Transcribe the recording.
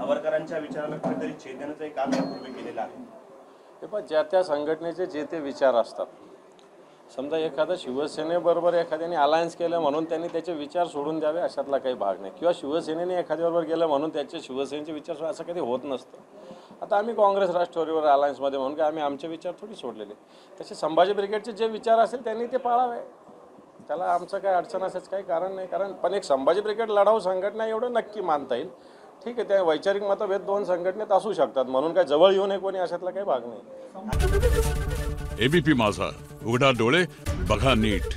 सावरकरांच्या विचाराला कुठेतरी चेतनाचं एक काम यापूर्वी केलेलं आहे. हे पण ज्या त्या संघटनेचे जे ते विचार असतात समजा एखादा शिवसेनेबरोबर एखाद्याने अलायन्स केलं म्हणून त्यांनी त्याचे विचार सोडून द्यावे अशातला काही भाग नाही. किंवा शिवसेनेने एखाद्याबरोबर गेलं म्हणून त्याचे शिवसेनेचे विचार असं कधी होत नसतं. आता आम्ही काँग्रेस राष्ट्रवादीवर अलायन्समध्ये म्हणून काय आम्ही आमचे विचार थोडी सोडलेले. तसे संभाजी ब्रिगेडचे जे विचार असेल त्यांनी ते पाळावे. त्याला आमचं काय अडचण असायचं काही कारण नाही. कारण पण एक संभाजी ब्रिगेड लढाऊ संघटना एवढं नक्की मानता येईल. ठीक आहे त्या वैचारिक मतभेद दोन संघटनेत असू शकतात. म्हणून काय जवळ येऊ नये कोणी अशातला काही भाग नाही. एबीपी माझा. उघडा डोळे बघा नीट.